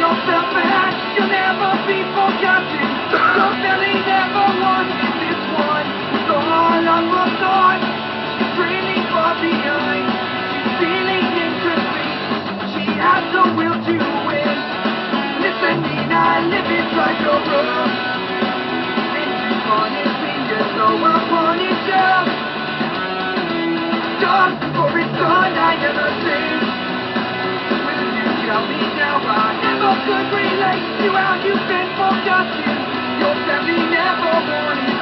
yourself. You'll never be forgotten. This one. She's trailing far behind. She's feeling incomplete. She has the will to win. Listening, I live inside your room. You so I'll. Just for it's done, could relate to how you've been forgotten? Your family never wanted